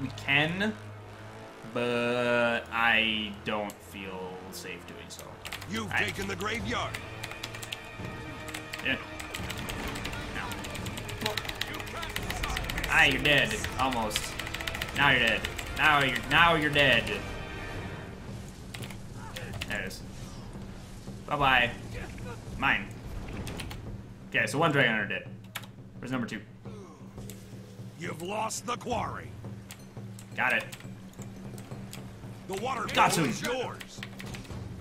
we can, but I don't feel safe doing so. You've I- taken the graveyard. Yeah. No. Ah, you're dead. Almost. Now you're dead. Now you're now you're dead. There it is. Bye bye. Mine. Okay, so one dragon hunter dead. Where's number two? You've lost the quarry. Got it. The water Got him. yours.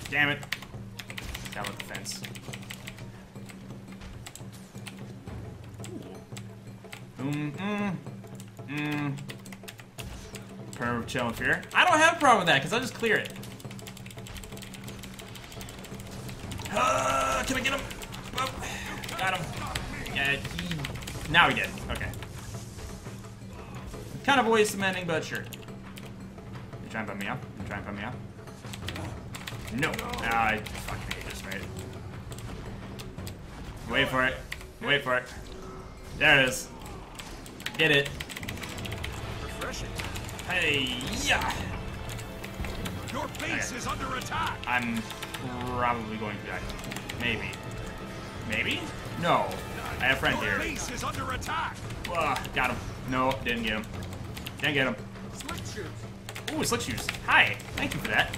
Damn it. Down with the fence. Boom, mm, mm. Perm chill and fear. I don't have a problem with that, because I'll just clear it. Uh, can I get him? Oh, got him. Yeah, he... Now he did. Okay. Kind of a waste of mending, but sure. You trying to put me up? You trying to put me up? No. Ah, I fucking hate this fight. Wait for it. Wait for it. There it is. Get it. Refreshing. Hey, yeah. Your base Okay. is under attack. I'm probably going to die. Maybe. Maybe? No. I have a friend Your here. base is under attack. Ah, got him. No, didn't get him. Didn't get him. Slick shoes. Ooh, slick shoes. Hi. Thank you for that.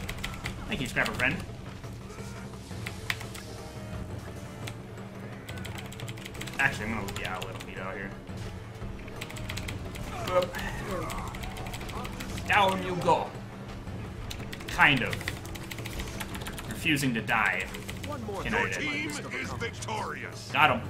Thank you, Scrapper friend. Actually, I'm gonna yeah, a little beat out here. Down you go. Kind of. Refusing to die. One more. Your team is victorious. Got him.